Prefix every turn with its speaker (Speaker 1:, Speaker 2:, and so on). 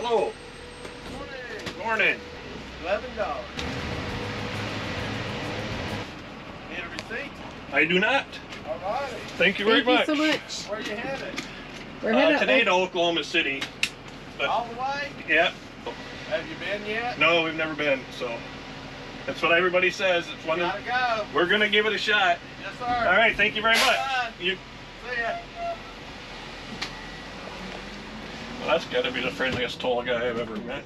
Speaker 1: Hello.
Speaker 2: Morning.
Speaker 1: Morning.
Speaker 2: Eleven dollars. Need a receipt?
Speaker 1: I do not.
Speaker 2: All righty.
Speaker 1: Thank you very
Speaker 3: Thank
Speaker 1: much.
Speaker 3: you so much.
Speaker 2: Where you headed?
Speaker 3: We're
Speaker 1: Uh,
Speaker 3: headed
Speaker 1: today to Oklahoma City. But
Speaker 2: All the way?
Speaker 1: yeah,
Speaker 2: Have you been yet?
Speaker 1: no, we've never been. So that's what everybody says. It's one.
Speaker 2: Gotta go.
Speaker 1: we're gonna give it a shot.
Speaker 2: Yes, sir.
Speaker 1: All right. Thank you very much.
Speaker 2: Bye.
Speaker 1: You. That's got to be the friendliest tall guy I've ever met.